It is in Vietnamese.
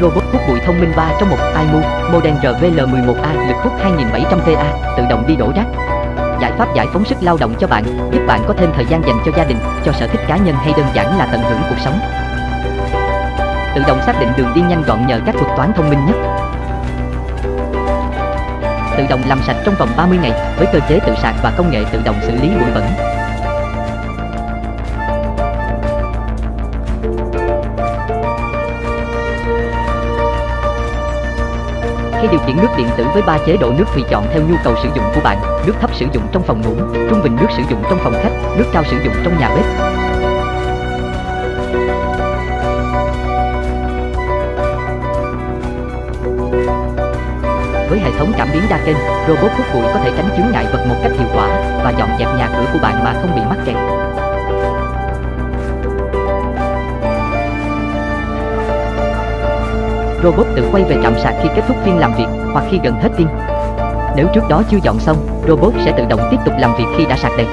Robot hút bụi thông minh 3 trong một iMu Model RVL11A lực hút 2700 PA tự động đi đổ rác Giải pháp giải phóng sức lao động cho bạn giúp bạn có thêm thời gian dành cho gia đình, cho sở thích cá nhân hay đơn giản là tận hưởng cuộc sống. Tự động xác định đường đi nhanh gọn nhờ các thuật toán thông minh nhất. Tự động làm sạch trong vòng 30 ngày với cơ chế tự sạc và công nghệ tự động xử lý bụi bẩn. Khi điều khiển nước điện tử với 3 chế độ nước tùy chọn theo nhu cầu sử dụng của bạn, nước thấp sử dụng trong phòng ngủ, trung bình nước sử dụng trong phòng khách, nước cao sử dụng trong nhà bếp. Với hệ thống cảm biến đa kênh, robot hút bụi có thể tránh chướng ngại vật một cách hiệu quả và dọn dẹp nhà cửa của bạn mà không bị mắc kẹt. Robot tự quay về trạm sạc khi kết thúc phiên làm việc hoặc khi gần hết pin. Nếu trước đó chưa dọn xong, robot sẽ tự động tiếp tục làm việc khi đã sạc đầy.